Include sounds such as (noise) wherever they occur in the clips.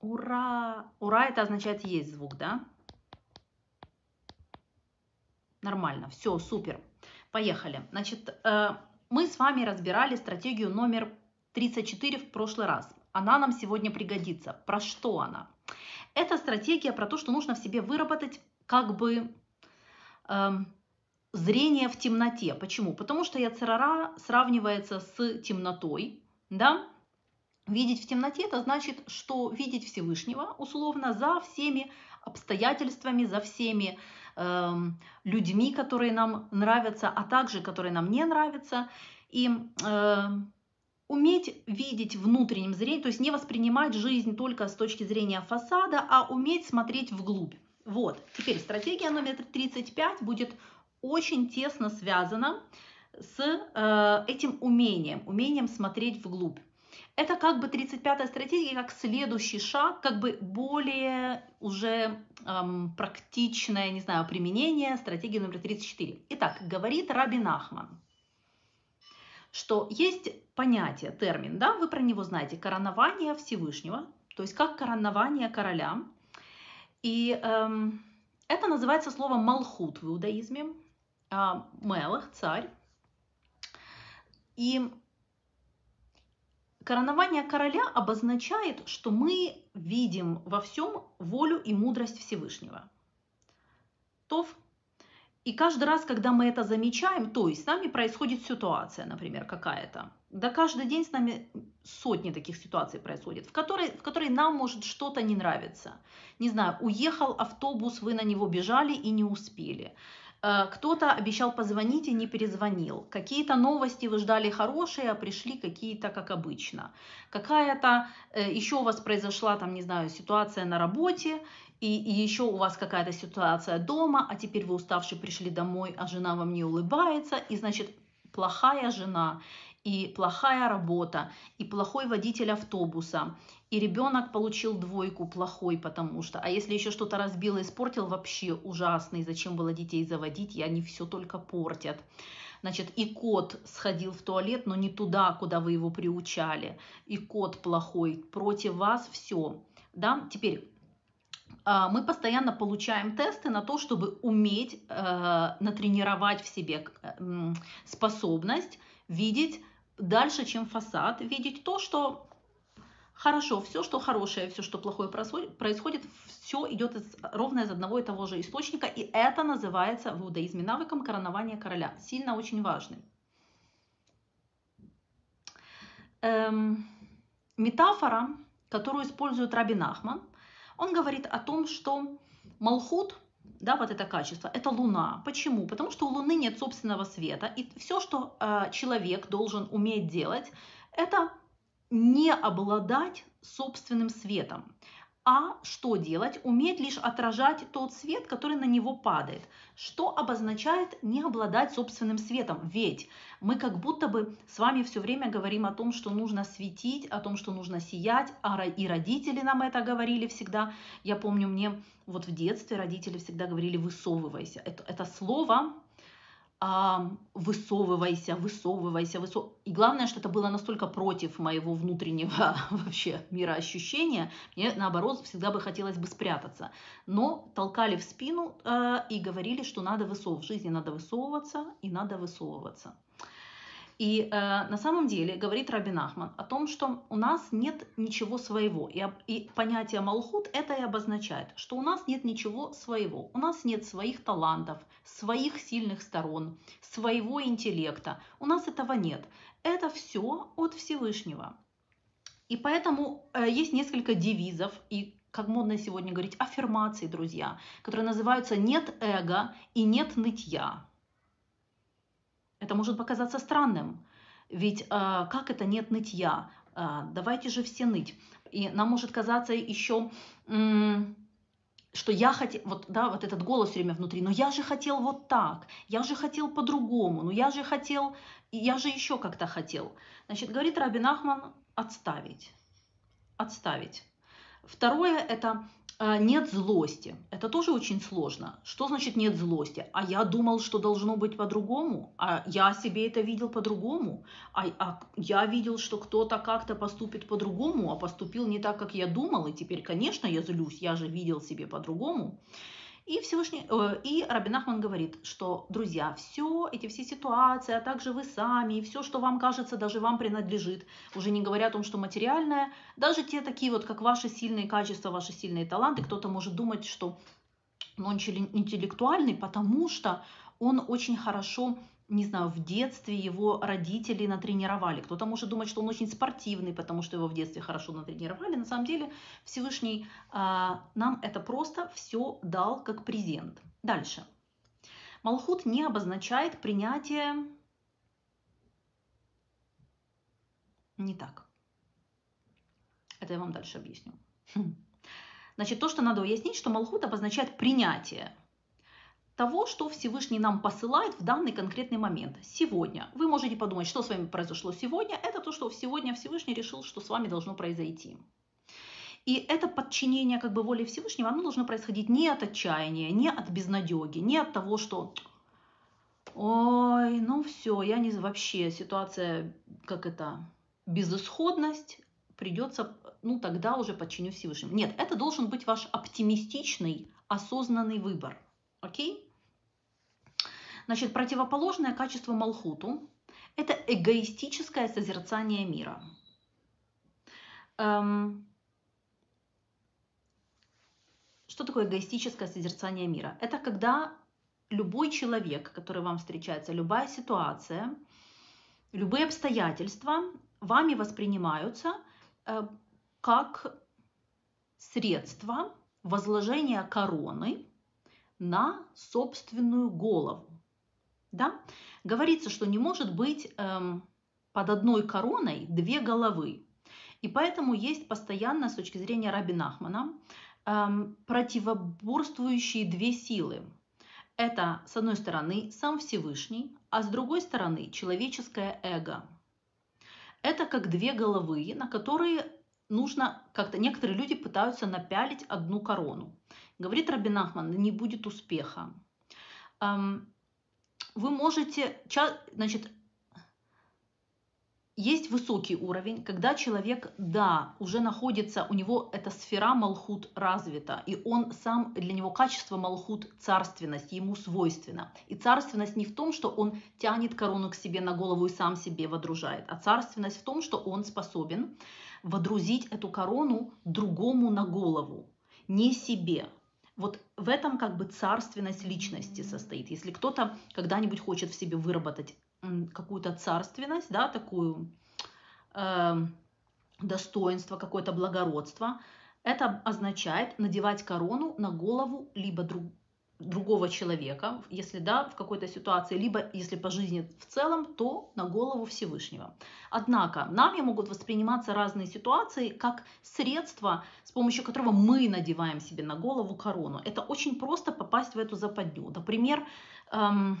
Ура! Ура это означает есть звук, да? Нормально, все, супер. Поехали. Значит, э, мы с вами разбирали стратегию номер 34 в прошлый раз. Она нам сегодня пригодится. Про что она? Это стратегия про то, что нужно в себе выработать как бы э, зрение в темноте. Почему? Потому что яцерара сравнивается с темнотой, да? Видеть в темноте это значит, что видеть Всевышнего условно за всеми обстоятельствами, за всеми э, людьми, которые нам нравятся, а также которые нам не нравятся. И э, уметь видеть внутренним зрением, то есть не воспринимать жизнь только с точки зрения фасада, а уметь смотреть вглубь. Вот, теперь стратегия номер 35 будет очень тесно связана с э, этим умением, умением смотреть вглубь. Это как бы 35-я стратегия, как следующий шаг, как бы более уже эм, практичное, не знаю, применение стратегии номер 34. Итак, говорит Рабин Ахман, что есть понятие, термин, да, вы про него знаете, коронование Всевышнего, то есть как коронование короля. И эм, это называется словом малхут в иудаизме, э, мелах, царь. И Коронование короля обозначает, что мы видим во всем волю и мудрость Всевышнего. Тов. И каждый раз, когда мы это замечаем, то есть с нами происходит ситуация, например, какая-то, да каждый день с нами сотни таких ситуаций происходит, в которой, в которой нам может что-то не нравиться. Не знаю, уехал автобус, вы на него бежали и не успели. Э, кто-то обещал позвонить и не перезвонил. Какие-то новости вы ждали хорошие, а пришли какие-то, как обычно. Какая-то э, еще у вас произошла, там, не знаю, ситуация на работе, и, и еще у вас какая-то ситуация дома, а теперь вы уставшие пришли домой, а жена вам не улыбается, и, значит, плохая жена, и плохая работа, и плохой водитель автобуса, и ребенок получил двойку плохой, потому что, а если еще что-то разбил и испортил, вообще ужасный, зачем было детей заводить, и они все только портят. Значит, и кот сходил в туалет, но не туда, куда вы его приучали, и кот плохой, против вас все. Да? Теперь а, мы постоянно получаем тесты на то, чтобы уметь э, натренировать в себе э, способность видеть дальше, чем фасад, видеть то, что хорошо, все, что хорошее, все, что плохое происходит, все идет из, ровно из одного и того же источника, и это называется в иудаизме навыком коронования короля. Сильно очень важный. Эм, метафора, которую использует Рабин Ахман, он говорит о том, что Малхут – да, вот это качество, это Луна. Почему? Потому что у Луны нет собственного света, и все, что э, человек должен уметь делать, это не обладать собственным светом. А что делать? Уметь лишь отражать тот свет, который на него падает. Что обозначает не обладать собственным светом? Ведь мы как будто бы с вами все время говорим о том, что нужно светить, о том, что нужно сиять, а и родители нам это говорили всегда. Я помню, мне вот в детстве родители всегда говорили «высовывайся». Это, это слово высовывайся, высовывайся, высов... И главное, что это было настолько против моего внутреннего (laughs) вообще мироощущения, мне наоборот всегда бы хотелось бы спрятаться. Но толкали в спину э, и говорили, что надо высовываться, в жизни надо высовываться и надо высовываться. И э, на самом деле говорит Рабин Ахман о том, что у нас нет ничего своего. И, и понятие Малхут это и обозначает, что у нас нет ничего своего. У нас нет своих талантов, своих сильных сторон, своего интеллекта. У нас этого нет. Это все от Всевышнего. И поэтому э, есть несколько девизов и как модно сегодня говорить, аффирмации, друзья, которые называются «нет эго» и «нет нытья». Это может показаться странным, ведь э, как это нет нытья? Э, давайте же все ныть. И нам может казаться еще, что я хотел, вот, да, вот этот голос все время внутри, но я же хотел вот так, я же хотел по-другому, ну я же хотел, я же еще как-то хотел. Значит, говорит Рабин Ахман, отставить, отставить. Второе – это нет злости. Это тоже очень сложно. Что значит нет злости? А я думал, что должно быть по-другому. А я себе это видел по-другому. А, а я видел, что кто-то как-то поступит по-другому, а поступил не так, как я думал. И теперь, конечно, я злюсь. Я же видел себе по-другому. И Всевышний, э, и Рабин Ахман говорит, что, друзья, все эти все ситуации, а также вы сами, и все, что вам кажется, даже вам принадлежит, уже не говоря о том, что материальное, даже те такие вот, как ваши сильные качества, ваши сильные таланты, кто-то может думать, что он интеллектуальный, потому что он очень хорошо не знаю, в детстве его родители натренировали. Кто-то может думать, что он очень спортивный, потому что его в детстве хорошо натренировали. На самом деле Всевышний а, нам это просто все дал как презент. Дальше. Малхут не обозначает принятие... Не так. Это я вам дальше объясню. Хм. Значит, то, что надо уяснить, что Малхут обозначает принятие того, что Всевышний нам посылает в данный конкретный момент. Сегодня. Вы можете подумать, что с вами произошло сегодня. Это то, что сегодня Всевышний решил, что с вами должно произойти. И это подчинение как бы воле Всевышнего, оно должно происходить не от отчаяния, не от безнадеги, не от того, что ой, ну все, я не вообще, ситуация, как это, безысходность, придется, ну тогда уже подчиню Всевышнему. Нет, это должен быть ваш оптимистичный, осознанный выбор. Окей? Значит, противоположное качество Малхуту – это эгоистическое созерцание мира. Эм, что такое эгоистическое созерцание мира? Это когда любой человек, который вам встречается, любая ситуация, любые обстоятельства вами воспринимаются э, как средство возложения короны на собственную голову. Да? Говорится, что не может быть эм, под одной короной две головы. И поэтому есть постоянно, с точки зрения Раби Нахмана, эм, противоборствующие две силы. Это, с одной стороны, сам Всевышний, а с другой стороны, человеческое эго. Это как две головы, на которые нужно как-то... Некоторые люди пытаются напялить одну корону. Говорит Раби Нахман, не будет успеха. Эм, вы можете, значит, есть высокий уровень, когда человек, да, уже находится, у него эта сфера Малхут развита, и он сам, для него качество Малхут – царственность, ему свойственно. И царственность не в том, что он тянет корону к себе на голову и сам себе водружает, а царственность в том, что он способен водрузить эту корону другому на голову, не себе. Вот в этом как бы царственность личности состоит. Если кто-то когда-нибудь хочет в себе выработать какую-то царственность, да, такую э, достоинство, какое-то благородство, это означает надевать корону на голову либо друг, другого человека, если да, в какой-то ситуации, либо если по жизни в целом, то на голову Всевышнего. Однако нами могут восприниматься разные ситуации как средство, с помощью которого мы надеваем себе на голову корону. Это очень просто попасть в эту западню. Например, эм,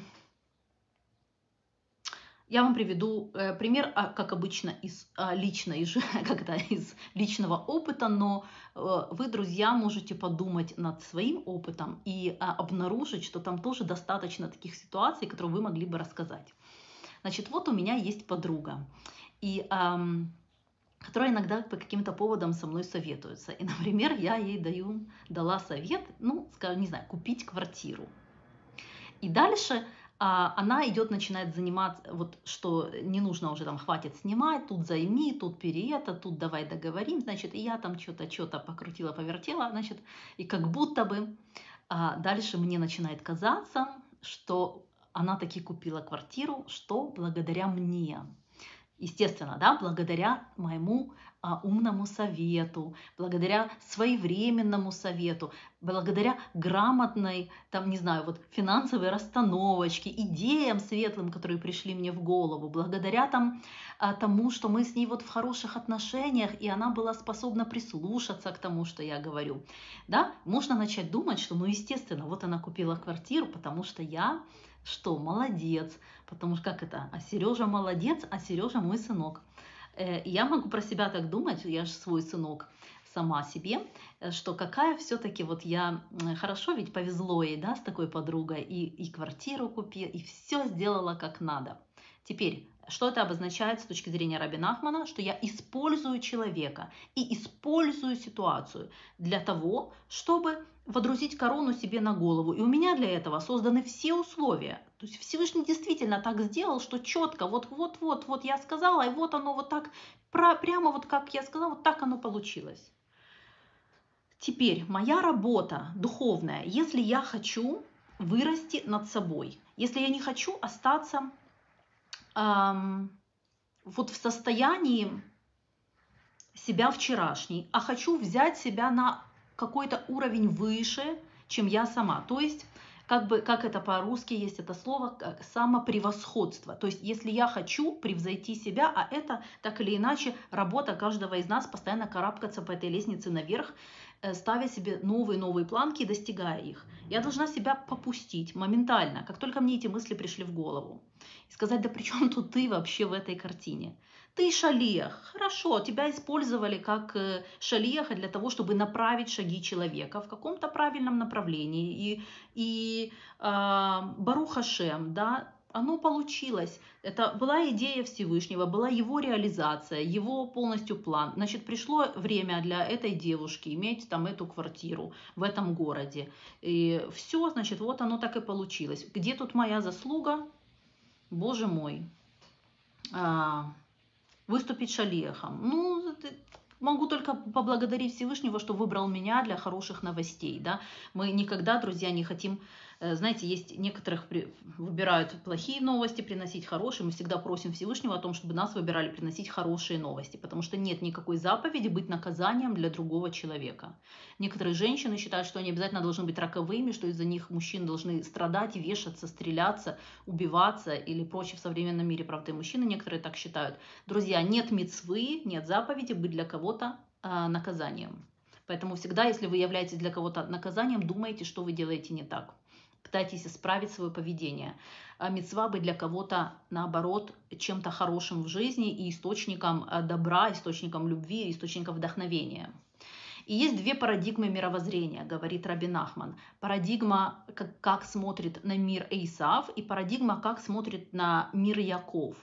я вам приведу э, пример, а, как обычно, из а, личной, (laughs) как это, из личного опыта, но э, вы, друзья, можете подумать над своим опытом и а, обнаружить, что там тоже достаточно таких ситуаций, которые вы могли бы рассказать. Значит, вот у меня есть подруга, и, эм, которая иногда по каким-то поводам со мной советуется. И, (laughs) например, я ей даю, дала совет, ну, скажем, не знаю, купить квартиру. И дальше она идет, начинает заниматься, вот что не нужно уже там, хватит снимать, тут займи, тут бери это, тут давай договорим, значит, и я там что-то, что-то покрутила, повертела, значит, и как будто бы а дальше мне начинает казаться, что она таки купила квартиру, что благодаря мне. Естественно, да, благодаря моему а, умному совету, благодаря своевременному совету, благодаря грамотной, там, не знаю, вот финансовой расстановочке, идеям светлым, которые пришли мне в голову, благодаря там, а, тому, что мы с ней вот в хороших отношениях, и она была способна прислушаться к тому, что я говорю. Да, можно начать думать, что, ну, естественно, вот она купила квартиру, потому что я что, молодец, потому что как это, а Сережа молодец, а Сережа мой сынок. Э, я могу про себя так думать, я же свой сынок сама себе, э, что какая все-таки вот я хорошо ведь повезло ей, да, с такой подругой, и, и квартиру купила, и все сделала как надо. Теперь, что это обозначает с точки зрения Раби Нахмана? Что я использую человека и использую ситуацию для того, чтобы водрузить корону себе на голову. И у меня для этого созданы все условия. То есть Всевышний действительно так сделал, что четко, вот-вот-вот, вот я сказала, и вот оно вот так, прямо вот как я сказала, вот так оно получилось. Теперь моя работа духовная, если я хочу вырасти над собой, если я не хочу остаться вот в состоянии себя вчерашней, а хочу взять себя на какой-то уровень выше, чем я сама. То есть, как бы, как это по-русски есть это слово, самопревосходство. То есть, если я хочу превзойти себя, а это так или иначе работа каждого из нас, постоянно карабкаться по этой лестнице наверх, ставя себе новые-новые планки и достигая их. Я должна себя попустить моментально, как только мне эти мысли пришли в голову. И сказать, да при чем тут ты вообще в этой картине? Ты шалиях. Хорошо, тебя использовали как э, шалиеха для того, чтобы направить шаги человека в каком-то правильном направлении. И, и э, Барухашем, да, оно получилось. Это была идея Всевышнего, была его реализация, его полностью план. Значит, пришло время для этой девушки иметь там эту квартиру в этом городе. И все, значит, вот оно так и получилось. Где тут моя заслуга? Боже мой. А, выступить шалехом. Ну, могу только поблагодарить Всевышнего, что выбрал меня для хороших новостей. Да? Мы никогда, друзья, не хотим знаете, есть некоторых выбирают плохие новости приносить хорошие. Мы всегда просим Всевышнего о том, чтобы нас выбирали приносить хорошие новости, потому что нет никакой заповеди быть наказанием для другого человека. Некоторые женщины считают, что они обязательно должны быть роковыми, что из-за них мужчины должны страдать, вешаться, стреляться, убиваться или прочее в современном мире. Правда, и мужчины некоторые так считают. Друзья, нет мецвы, нет заповеди быть для кого-то э, наказанием. Поэтому всегда, если вы являетесь для кого-то наказанием, думайте, что вы делаете не так пытайтесь исправить свое поведение. А мецва быть для кого-то, наоборот, чем-то хорошим в жизни и источником э, добра, источником любви, источником вдохновения. И есть две парадигмы мировоззрения, говорит Рабин Ахман. Парадигма, как, как смотрит на мир Эйсав, и парадигма, как смотрит на мир Яков.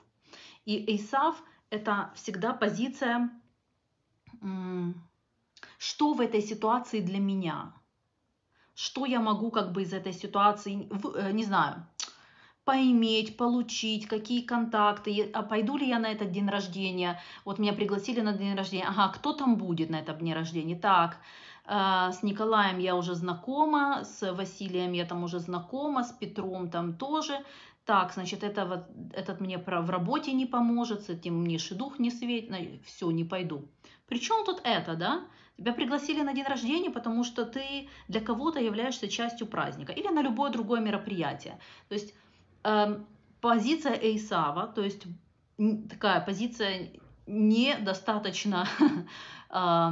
И Эйсав – это всегда позиция, что в этой ситуации для меня – что я могу как бы из этой ситуации, э, не знаю, поиметь, получить, какие контакты, а пойду ли я на этот день рождения, вот меня пригласили на день рождения, ага, кто там будет на этом дне рождения, так, э, с Николаем я уже знакома, с Василием я там уже знакома, с Петром там тоже, так, значит, это вот, этот мне в работе не поможет, с этим мне шедух не светит, все, не пойду. Причем тут это, да? Тебя пригласили на день рождения, потому что ты для кого-то являешься частью праздника или на любое другое мероприятие. То есть э, позиция Эйсава, то есть такая позиция недостаточно, (laughs) э,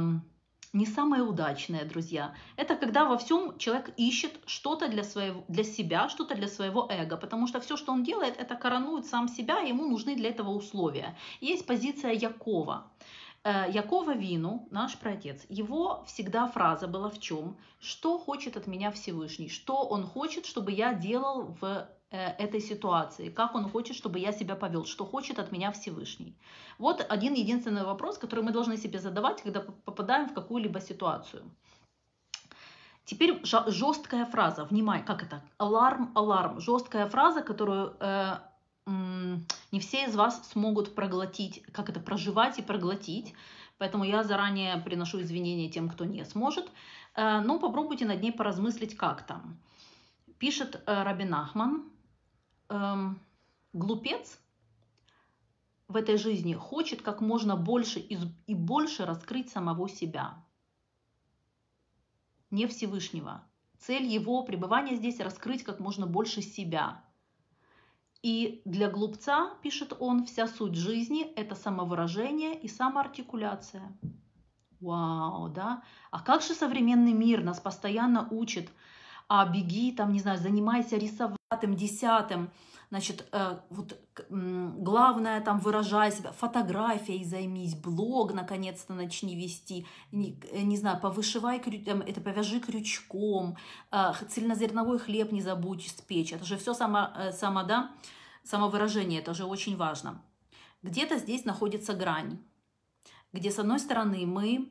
не самая удачная, друзья. Это когда во всем человек ищет что-то для, своего, для себя, что-то для своего эго, потому что все, что он делает, это коронует сам себя, и ему нужны для этого условия. Есть позиция Якова. Э, Якова Вину, наш праотец, его всегда фраза была в чем? Что хочет от меня Всевышний? Что он хочет, чтобы я делал в э, этой ситуации? Как он хочет, чтобы я себя повел? Что хочет от меня Всевышний? Вот один единственный вопрос, который мы должны себе задавать, когда попадаем в какую-либо ситуацию. Теперь жесткая фраза, внимание, как это? Аларм, аларм. Жесткая фраза, которую э, не все из вас смогут проглотить, как это, проживать и проглотить. Поэтому я заранее приношу извинения тем, кто не сможет. Э, но попробуйте над ней поразмыслить как там. Пишет э, Рабин Ахман, эм, глупец в этой жизни хочет как можно больше и больше раскрыть самого себя, не Всевышнего. Цель его пребывания здесь раскрыть как можно больше себя – и для глупца, пишет он, вся суть жизни – это самовыражение и самоартикуляция. Вау, да? А как же современный мир нас постоянно учит а беги, там, не знаю, занимайся рисоватым, десятым, значит, э, вот главное там выражай себя, фотографией займись, блог наконец-то начни вести, не, э, не знаю, повышивай, это повяжи крючком, э, цельнозерновой хлеб не забудь спечь, это же все само, само, да, самовыражение, это же очень важно. Где-то здесь находится грань, где с одной стороны мы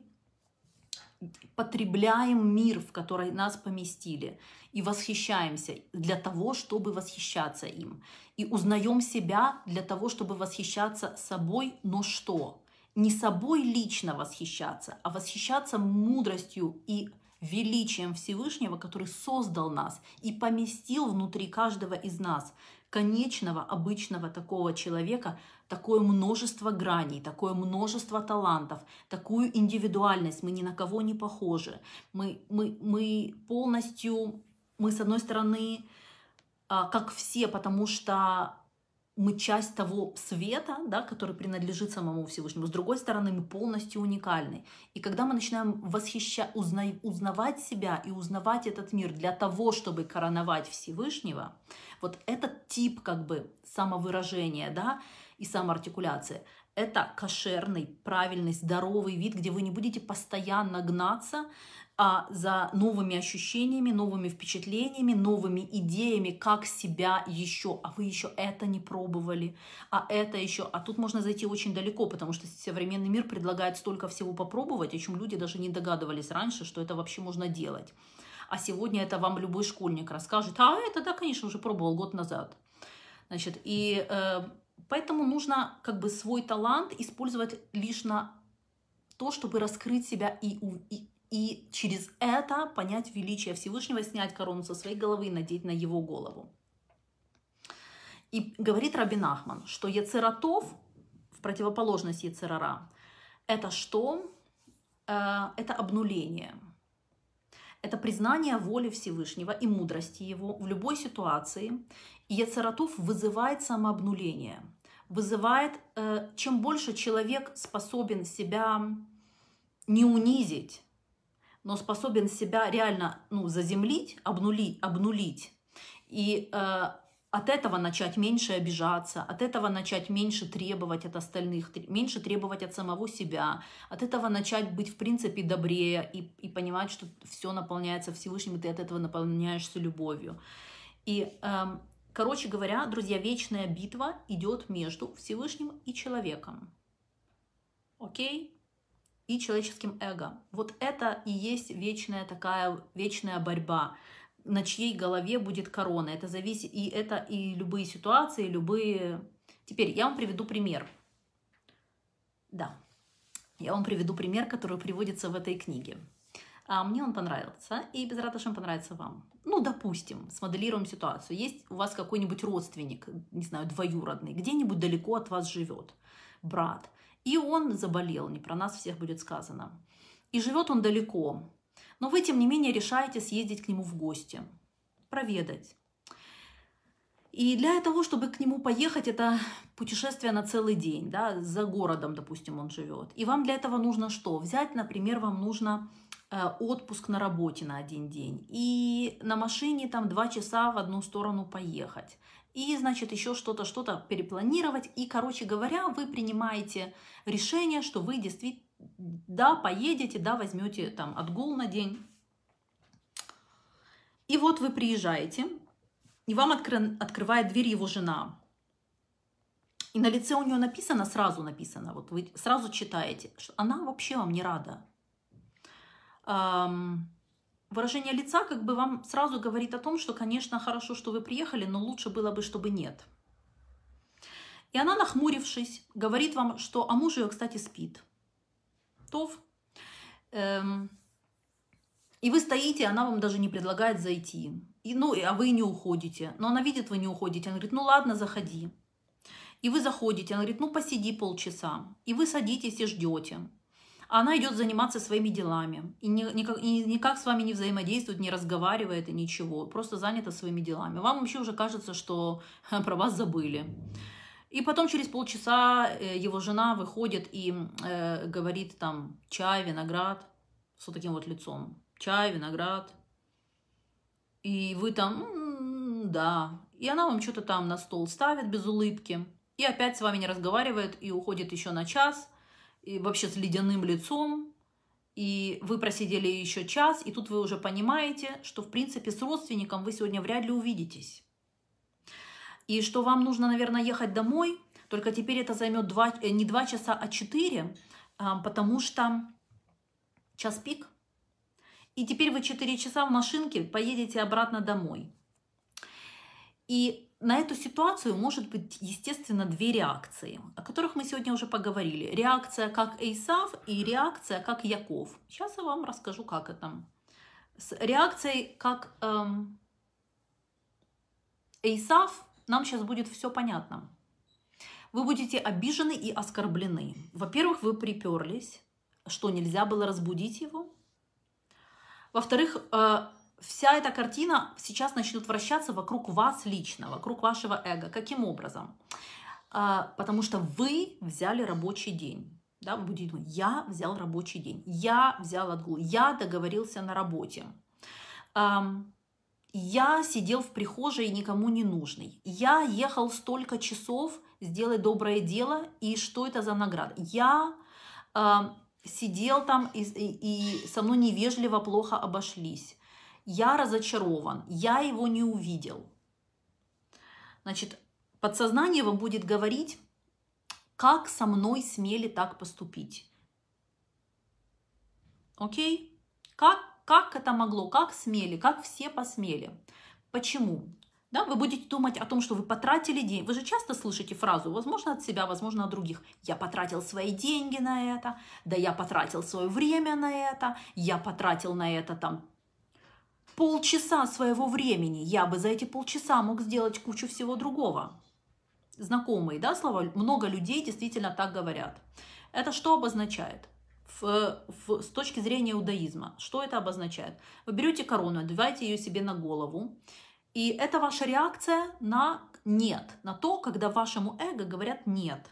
потребляем мир, в который нас поместили, и восхищаемся для того, чтобы восхищаться им. И узнаем себя для того, чтобы восхищаться собой, но что? Не собой лично восхищаться, а восхищаться мудростью и величием Всевышнего, который создал нас и поместил внутри каждого из нас, конечного, обычного такого человека, такое множество граней, такое множество талантов, такую индивидуальность. Мы ни на кого не похожи. Мы, мы, мы полностью, мы с одной стороны, а, как все, потому что мы часть того света, да, который принадлежит самому Всевышнему. С другой стороны, мы полностью уникальны. И когда мы начинаем восхищать, узна, узнавать себя и узнавать этот мир для того, чтобы короновать Всевышнего, вот этот тип как бы самовыражения, да, и самоартикуляция. Это кошерный, правильный, здоровый вид, где вы не будете постоянно гнаться а за новыми ощущениями, новыми впечатлениями, новыми идеями, как себя еще, а вы еще это не пробовали, а это еще, а тут можно зайти очень далеко, потому что современный мир предлагает столько всего попробовать, о чем люди даже не догадывались раньше, что это вообще можно делать. А сегодня это вам любой школьник расскажет, а это, да, конечно, уже пробовал год назад. Значит, и э, Поэтому нужно как бы свой талант использовать лишь на то, чтобы раскрыть себя и, и, и через это понять величие Всевышнего, снять корону со своей головы и надеть на его голову. И говорит Рабин Ахман, что Яцератов, в противоположность Яцерара, это что? Э, это обнуление. Это признание воли Всевышнего и мудрости его в любой ситуации. И Яцератов вызывает самообнуление – вызывает, э, чем больше человек способен себя не унизить, но способен себя реально ну, заземлить, обнулить, обнулить. И э, от этого начать меньше обижаться, от этого начать меньше требовать от остальных, меньше требовать от самого себя, от этого начать быть в принципе добрее и, и понимать, что все наполняется Всевышним, и ты от этого наполняешься любовью. И э, Короче говоря, друзья, вечная битва идет между Всевышним и человеком. Окей? И человеческим эго. Вот это и есть вечная такая, вечная борьба на чьей голове будет корона. Это зависит, и это и любые ситуации, любые... Теперь я вам приведу пример. Да, я вам приведу пример, который приводится в этой книге. А мне он понравился, и без радости понравится вам. Ну, допустим, смоделируем ситуацию. Есть у вас какой-нибудь родственник, не знаю, двоюродный, где-нибудь далеко от вас живет, брат. И он заболел, не про нас всех будет сказано. И живет он далеко. Но вы, тем не менее, решаете съездить к нему в гости, проведать. И для того, чтобы к нему поехать, это путешествие на целый день, да, за городом, допустим, он живет. И вам для этого нужно что? Взять, например, вам нужно отпуск на работе на один день. И на машине там два часа в одну сторону поехать. И, значит, еще что-то, что-то перепланировать. И, короче говоря, вы принимаете решение, что вы действительно, да, поедете, да, возьмете там отгул на день. И вот вы приезжаете, и вам откры, открывает дверь его жена. И на лице у нее написано, сразу написано, вот вы сразу читаете, что она вообще вам не рада выражение лица как бы вам сразу говорит о том, что, конечно, хорошо, что вы приехали, но лучше было бы, чтобы нет. И она, нахмурившись, говорит вам, что, а муж ее, кстати, спит. Тов. Эм, и вы стоите, она вам даже не предлагает зайти. И, ну, а вы не уходите. Но она видит, вы не уходите. Она говорит, ну ладно, заходи. И вы заходите. Она говорит, ну посиди полчаса. И вы садитесь и ждете она идет заниматься своими делами. И никак, никак с вами не взаимодействует, не разговаривает и ничего. Просто занята своими делами. Вам вообще уже кажется, что (laughs) про вас забыли. И потом через полчаса э, его жена выходит и э, говорит там чай, виноград, с вот таким вот лицом. Чай, виноград. и вы там, «М, да, и она вам что-то там на стол ставит без улыбки, и опять с вами не разговаривает, и уходит еще на час, и вообще с ледяным лицом, и вы просидели еще час, и тут вы уже понимаете, что, в принципе, с родственником вы сегодня вряд ли увидитесь. И что вам нужно, наверное, ехать домой, только теперь это займет два, э, не два часа, а четыре, а, потому что час пик. И теперь вы 4 часа в машинке поедете обратно домой. И на эту ситуацию может быть, естественно, две реакции, о которых мы сегодня уже поговорили. Реакция как Эйсав и реакция как Яков. Сейчас я вам расскажу, как это. С реакцией как эм, Эйсав нам сейчас будет все понятно. Вы будете обижены и оскорблены. Во-первых, вы приперлись, что нельзя было разбудить его. Во-вторых, э, вся эта картина сейчас начнет вращаться вокруг вас лично, вокруг вашего эго. Каким образом? Э, потому что вы взяли рабочий день. Да, думать, я взял рабочий день, я взял отгул, я договорился на работе. Я сидел в прихожей никому не нужный. Я ехал столько часов сделать доброе дело, и что это за награда? Я сидел там, и, и, и со мной невежливо плохо обошлись. Я разочарован, я его не увидел. Значит, подсознание вам будет говорить, как со мной смели так поступить. Окей? Как, как это могло, как смели, как все посмели. Почему? Да, вы будете думать о том, что вы потратили день. Вы же часто слышите фразу, возможно, от себя, возможно, от других. Я потратил свои деньги на это, да я потратил свое время на это, я потратил на это там полчаса своего времени. Я бы за эти полчаса мог сделать кучу всего другого. Знакомые, да, слова? Много людей действительно так говорят. Это что обозначает? В, в, с точки зрения иудаизма, что это обозначает? Вы берете корону, одеваете ее себе на голову, и это ваша реакция на нет, на то, когда вашему эго говорят нет.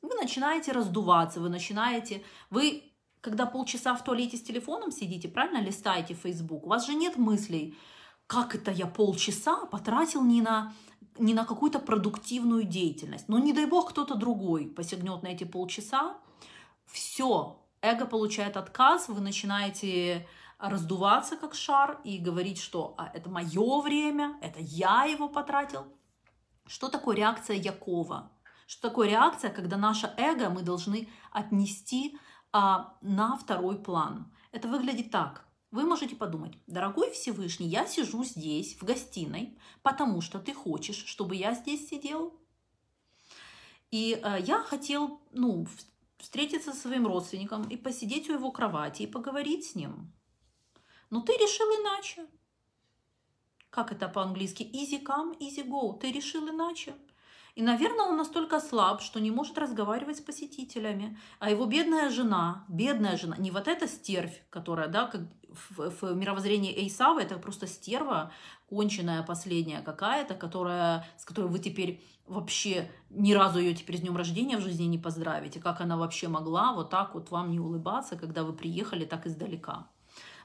Вы начинаете раздуваться, вы начинаете, вы, когда полчаса в туалете с телефоном сидите, правильно листаете Facebook, у вас же нет мыслей, как это я полчаса потратил не на, не на какую-то продуктивную деятельность. Но не дай бог кто-то другой посягнет на эти полчаса, все, эго получает отказ, вы начинаете раздуваться как шар и говорить, что а, это мое время, это я его потратил. Что такое реакция Якова? Что такое реакция, когда наше эго мы должны отнести а, на второй план? Это выглядит так. Вы можете подумать, дорогой Всевышний, я сижу здесь, в гостиной, потому что ты хочешь, чтобы я здесь сидел. И э, я хотел, ну, встретиться со своим родственником и посидеть у его кровати и поговорить с ним. Но ты решил иначе. Как это по-английски? Easy come, easy go. Ты решил иначе. И, наверное, он настолько слаб, что не может разговаривать с посетителями. А его бедная жена, бедная жена, не вот эта стервь, которая, да, как в, в мировоззрении Эйсава, это просто стерва, конченая последняя какая-то, которая, с которой вы теперь вообще ни разу ее теперь с днем рождения в жизни не поздравите. Как она вообще могла вот так вот вам не улыбаться, когда вы приехали так издалека.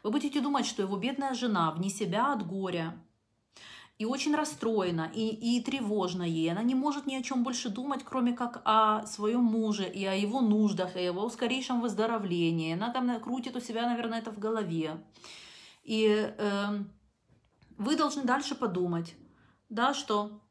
Вы будете думать, что его бедная жена вне себя от горя, и очень расстроена, и, и тревожна ей. Она не может ни о чем больше думать, кроме как о своем муже и о его нуждах, и о его скорейшем выздоровлении. Она там крутит у себя, наверное, это в голове. И э, вы должны дальше подумать, да, что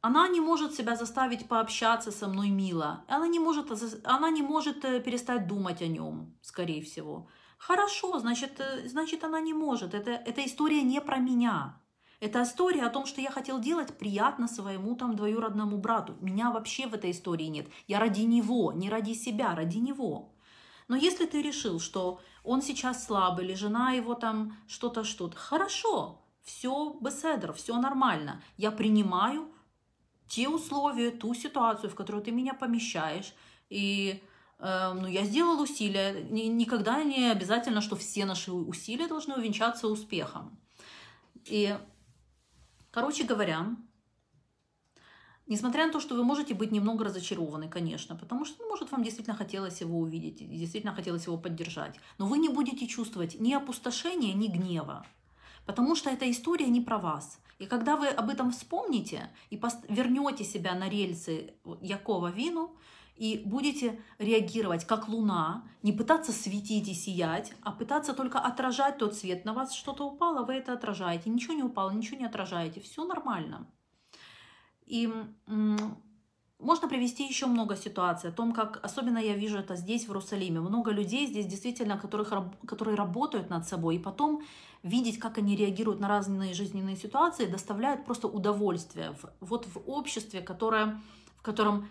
она не может себя заставить пообщаться со мной мило. Она не может, она не может э, перестать думать о нем, скорее всего. Хорошо, значит, э, значит она не может. Это, эта история не про меня. Это история о том, что я хотел делать приятно своему там двоюродному брату. Меня вообще в этой истории нет. Я ради него, не ради себя, ради него. Но если ты решил, что он сейчас слабый, или жена его там что-то, что-то, хорошо, все беседер, все нормально. Я принимаю те условия, ту ситуацию, в которую ты меня помещаешь, и Эм, ну, я сделал усилия. Никогда не обязательно, что все наши усилия должны увенчаться успехом. И, короче говоря, несмотря на то, что вы можете быть немного разочарованы, конечно, потому что, ну, может, вам действительно хотелось его увидеть, действительно хотелось его поддержать, но вы не будете чувствовать ни опустошения, ни гнева. Потому что эта история не про вас. И когда вы об этом вспомните и вернете себя на рельсы Якова Вину, и будете реагировать как луна, не пытаться светить и сиять, а пытаться только отражать тот свет. На вас что-то упало, вы это отражаете. Ничего не упало, ничего не отражаете. Все нормально. И можно привести еще много ситуаций о том, как, особенно я вижу это здесь, в Иерусалиме, много людей здесь действительно, которых, которые работают над собой, и потом видеть, как они реагируют на разные жизненные ситуации, доставляет просто удовольствие. Вот в обществе, которое, в котором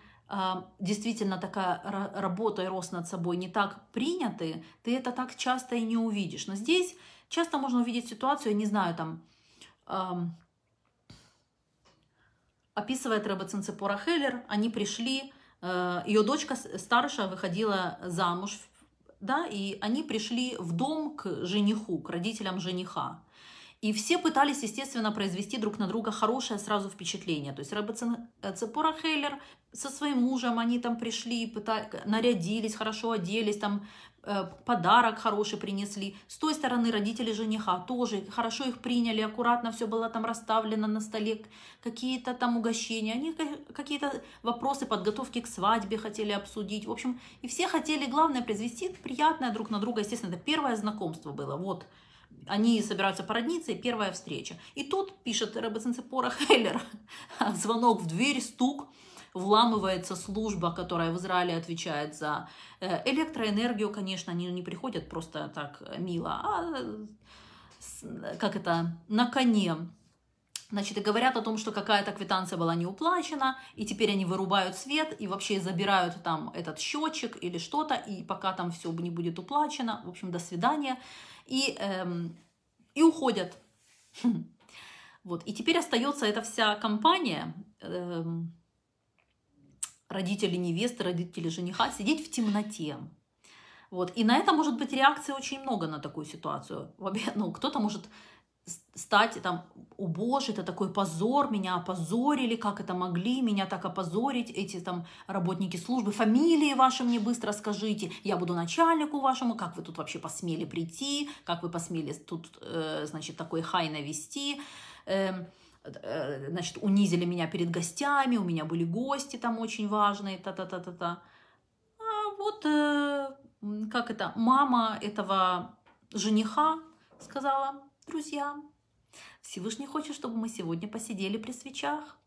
действительно такая работа и рост над собой не так приняты, ты это так часто и не увидишь. Но здесь часто можно увидеть ситуацию, я не знаю, там... Описывает Рэба Цинцепора Хеллер, они пришли, э, ее дочка старшая выходила замуж, да, и они пришли в дом к жениху, к родителям жениха. И все пытались, естественно, произвести друг на друга хорошее сразу впечатление. То есть Рэба Цепора Хейлер со своим мужем, они там пришли, пытались, нарядились, хорошо оделись, там Э, подарок хороший принесли. С той стороны родители жениха тоже хорошо их приняли, аккуратно все было там расставлено на столе, какие-то там угощения, они какие-то вопросы подготовки к свадьбе хотели обсудить. В общем, и все хотели, главное, произвести приятное друг на друга. Естественно, это первое знакомство было. Вот они собираются породниться, и первая встреча. И тут, пишет Рэббеценцепора Хейлер, (laughs) звонок в дверь, стук, вламывается служба, которая в Израиле отвечает за э, электроэнергию, конечно, они не приходят просто так мило, а как это, на коне. Значит, и говорят о том, что какая-то квитанция была не уплачена, и теперь они вырубают свет и вообще забирают там этот счетчик или что-то, и пока там все не будет уплачено, в общем, до свидания, и, эм, и уходят. (laughs) Вот. И теперь остается эта вся компания, эм, родители невесты, родители жениха, сидеть в темноте. Вот. И на это может быть реакции очень много на такую ситуацию. Ну, кто-то может стать там, о боже, это такой позор, меня опозорили, как это могли меня так опозорить, эти там работники службы, фамилии ваши мне быстро скажите, я буду начальнику вашему, как вы тут вообще посмели прийти, как вы посмели тут, э, значит, такой хай навести, э, Э, значит, унизили меня перед гостями, у меня были гости там очень важные, та-та-та-та-та. А вот, э, как это, мама этого жениха сказала, друзья, Всевышний хочет, чтобы мы сегодня посидели при свечах.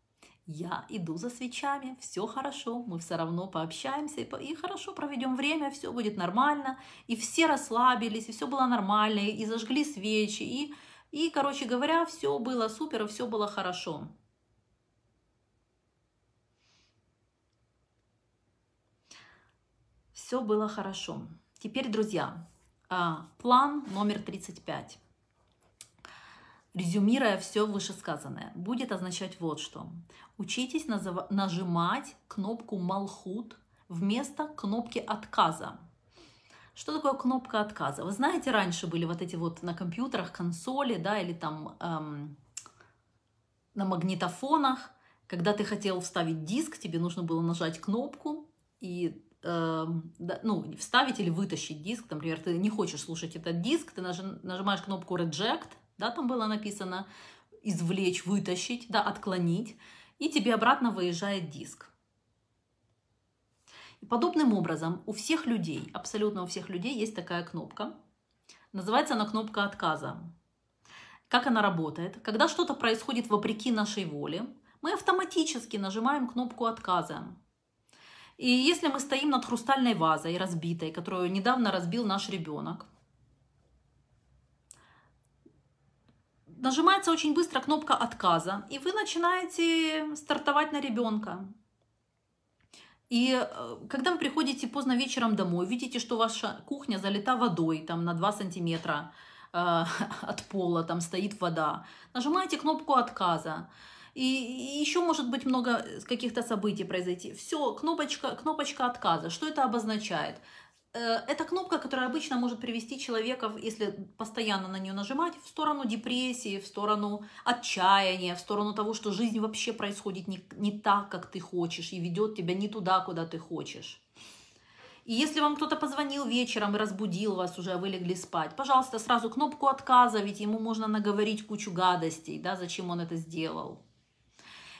Я иду за свечами, все хорошо, мы все равно пообщаемся и, и хорошо проведем время, все будет нормально. И все расслабились, и все было нормально, и зажгли свечи, и и, короче говоря, все было супер, все было хорошо. Все было хорошо. Теперь, друзья, а, план номер 35. Резюмируя все вышесказанное, будет означать вот что. Учитесь нажимать кнопку «Малхут» вместо кнопки отказа. Что такое кнопка отказа? Вы знаете, раньше были вот эти вот на компьютерах консоли, да, или там эм, на магнитофонах, когда ты хотел вставить диск, тебе нужно было нажать кнопку и э, да, ну, вставить или вытащить диск. Например, ты не хочешь слушать этот диск, ты нажимаешь кнопку reject, да, там было написано извлечь, вытащить, да, отклонить, и тебе обратно выезжает диск. И подобным образом у всех людей, абсолютно у всех людей есть такая кнопка. Называется она кнопка отказа. Как она работает? Когда что-то происходит вопреки нашей воле, мы автоматически нажимаем кнопку отказа. И если мы стоим над хрустальной вазой разбитой, которую недавно разбил наш ребенок, нажимается очень быстро кнопка отказа, и вы начинаете стартовать на ребенка. И э, когда вы приходите поздно вечером домой, видите, что ваша кухня залита водой там, на 2 сантиметра э, (laughs) от пола, там стоит вода, нажимаете кнопку отказа. И, и еще может быть много каких-то событий произойти. Все, кнопочка, кнопочка отказа. Что это обозначает? Э, это кнопка, которая обычно может привести человека, если постоянно на нее нажимать, в сторону депрессии, в сторону отчаяния, в сторону того, что жизнь вообще происходит не, не так, как ты хочешь, и ведет тебя не туда, куда ты хочешь. И если вам кто-то позвонил вечером и разбудил вас уже, а вы легли спать, пожалуйста, сразу кнопку отказа, ведь ему можно наговорить кучу гадостей, да, зачем он это сделал.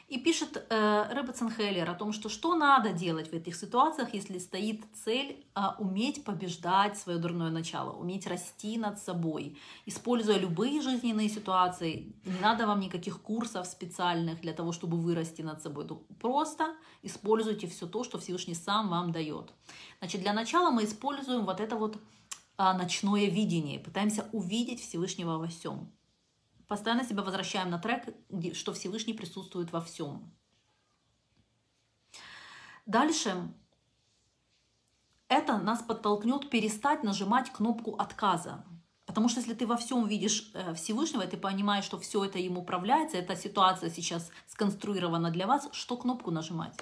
И пишет э, Рэббетсен о том, что что надо делать в этих ситуациях, если стоит цель э, уметь побеждать свое дурное начало, уметь расти над собой, используя любые жизненные ситуации. Не надо вам никаких курсов специальных для того, чтобы вырасти над собой. Просто используйте все то, что Всевышний сам вам дает. Значит, для начала мы используем вот это вот э, ночное видение, пытаемся увидеть Всевышнего во всем постоянно себя возвращаем на трек, что Всевышний присутствует во всем. Дальше это нас подтолкнет перестать нажимать кнопку отказа. Потому что если ты во всем видишь э, Всевышнего, и ты понимаешь, что все это им управляется, эта ситуация сейчас сконструирована для вас, что кнопку нажимать?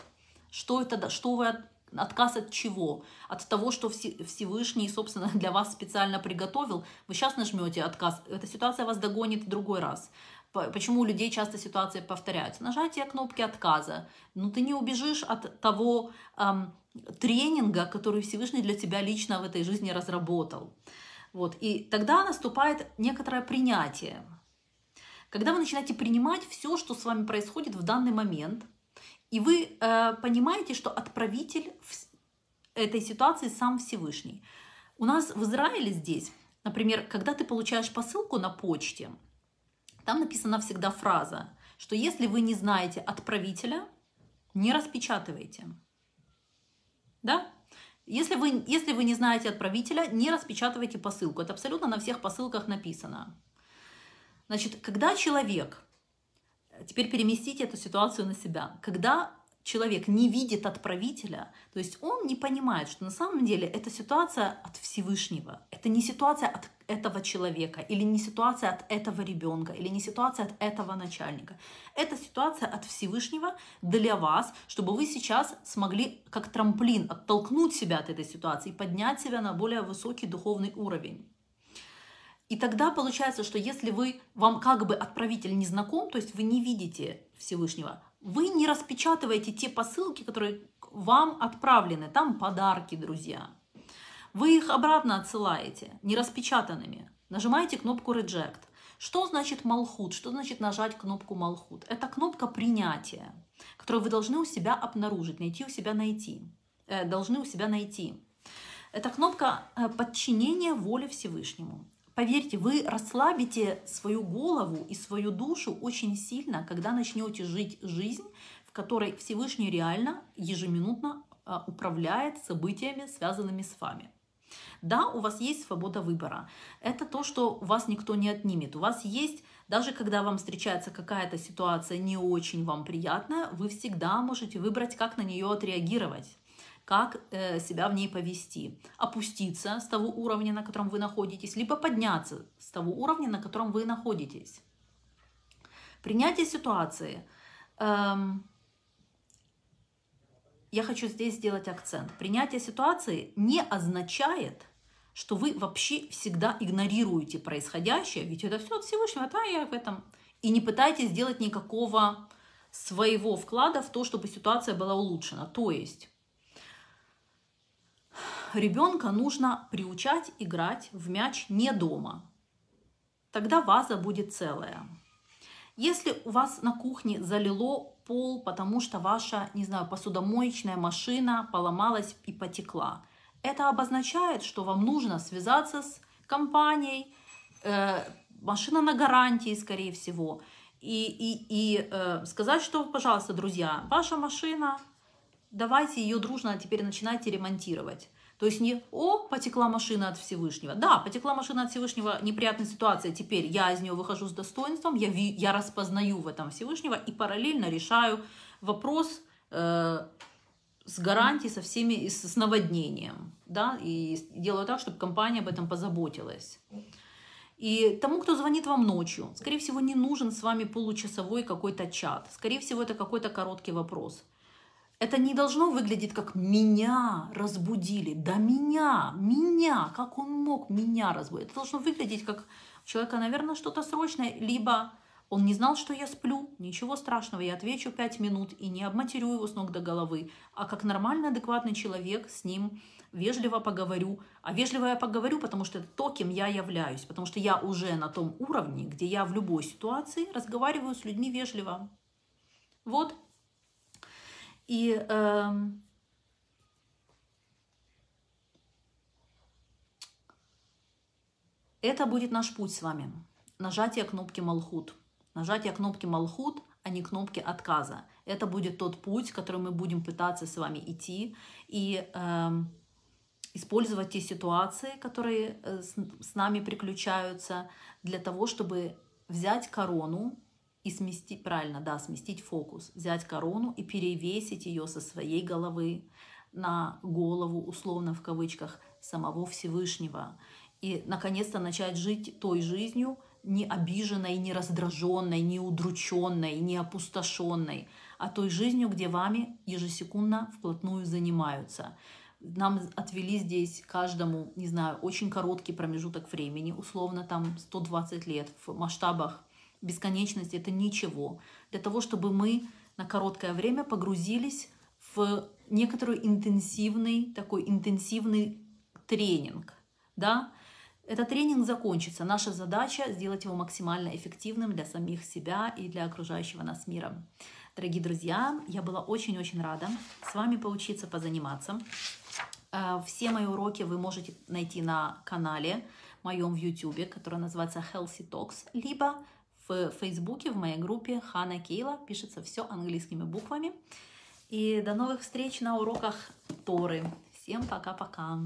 Что это, что вы Отказ от чего? От того, что Всевышний, собственно, (laughs) для вас специально приготовил. Вы сейчас нажмете отказ. Эта ситуация вас догонит в другой раз. Почему у людей часто ситуации повторяются? Нажатие кнопки отказа. Ну, ты не убежишь от того эм, тренинга, который Всевышний для тебя лично в этой жизни разработал. Вот. И тогда наступает некоторое принятие. Когда вы начинаете принимать все, что с вами происходит в данный момент, и вы э, понимаете, что отправитель этой ситуации сам Всевышний. У нас в Израиле здесь, например, когда ты получаешь посылку на почте, там написана всегда фраза, что если вы не знаете отправителя, не распечатывайте. Да? Если вы, если вы не знаете отправителя, не распечатывайте посылку. Это абсолютно на всех посылках написано. Значит, когда человек Теперь переместите эту ситуацию на себя. Когда человек не видит отправителя, то есть он не понимает, что на самом деле эта ситуация от Всевышнего, это не ситуация от этого человека, или не ситуация от этого ребенка, или не ситуация от этого начальника. Это ситуация от Всевышнего для вас, чтобы вы сейчас смогли как трамплин оттолкнуть себя от этой ситуации и поднять себя на более высокий духовный уровень. И тогда получается, что если вы, вам как бы отправитель не знаком, то есть вы не видите Всевышнего, вы не распечатываете те посылки, которые вам отправлены, там подарки, друзья. Вы их обратно отсылаете, не распечатанными. Нажимаете кнопку Reject. Что значит Малхут? Что значит нажать кнопку Малхут? Это кнопка принятия, которую вы должны у себя обнаружить, найти у себя найти. Э, должны у себя найти. Это кнопка э, подчинения воле Всевышнему. Поверьте, вы расслабите свою голову и свою душу очень сильно, когда начнете жить жизнь, в которой Всевышний реально ежеминутно а, управляет событиями, связанными с вами. Да, у вас есть свобода выбора. Это то, что вас никто не отнимет. У вас есть, даже когда вам встречается какая-то ситуация не очень вам приятная, вы всегда можете выбрать, как на нее отреагировать как э, себя в ней повести. Опуститься с того уровня, на котором вы находитесь, либо подняться с того уровня, на котором вы находитесь. Принятие ситуации. Эм, я хочу здесь сделать акцент. Принятие ситуации не означает, что вы вообще всегда игнорируете происходящее, ведь это все от Всевышнего, да, я в этом. И не пытайтесь сделать никакого своего вклада в то, чтобы ситуация была улучшена. То есть ребенка нужно приучать играть в мяч не дома. Тогда ваза будет целая. Если у вас на кухне залило пол, потому что ваша, не знаю, посудомоечная машина поломалась и потекла, это обозначает, что вам нужно связаться с компанией, э, машина на гарантии, скорее всего, и, и, и э, сказать, что, пожалуйста, друзья, ваша машина, давайте ее дружно теперь начинайте ремонтировать. То есть не «О, потекла машина от Всевышнего». Да, потекла машина от Всевышнего, неприятная ситуация. Теперь я из нее выхожу с достоинством, я, я распознаю в этом Всевышнего и параллельно решаю вопрос э, с гарантией, со всеми, с, с наводнением. Да, и делаю так, чтобы компания об этом позаботилась. И тому, кто звонит вам ночью, скорее всего, не нужен с вами получасовой какой-то чат. Скорее всего, это какой-то короткий вопрос. Это не должно выглядеть как «меня разбудили». Да меня, меня, как он мог меня разбудить? Это должно выглядеть как у человека, наверное, что-то срочное, либо он не знал, что я сплю, ничего страшного, я отвечу пять минут и не обматерю его с ног до головы, а как нормальный, адекватный человек с ним вежливо поговорю. А вежливо я поговорю, потому что это то, кем я являюсь. Потому что я уже на том уровне, где я в любой ситуации разговариваю с людьми вежливо. Вот. И э, это будет наш путь с вами. Нажатие кнопки Малхут. Нажатие кнопки Малхут, а не кнопки отказа. Это будет тот путь, который мы будем пытаться с вами идти. И э, использовать те ситуации, которые э, с, с нами приключаются, для того, чтобы взять корону и сместить, правильно, да, сместить фокус, взять корону и перевесить ее со своей головы на голову, условно в кавычках, самого Всевышнего. И, наконец-то, начать жить той жизнью, не обиженной, не раздраженной, не удрученной, не опустошенной, а той жизнью, где вами ежесекундно вплотную занимаются. Нам отвели здесь каждому, не знаю, очень короткий промежуток времени, условно там 120 лет в масштабах бесконечности, это ничего. Для того, чтобы мы на короткое время погрузились в некоторый интенсивный, такой интенсивный тренинг, да, этот тренинг закончится. Наша задача сделать его максимально эффективным для самих себя и для окружающего нас мира. Дорогие друзья, я была очень-очень рада с вами поучиться, позаниматься. Э, все мои уроки вы можете найти на канале моем в YouTube, который называется Healthy Talks, либо в Фейсбуке, в моей группе Хана Кейла. Пишется все английскими буквами. И до новых встреч на уроках Торы. Всем пока-пока.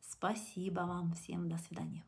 Спасибо вам всем. До свидания.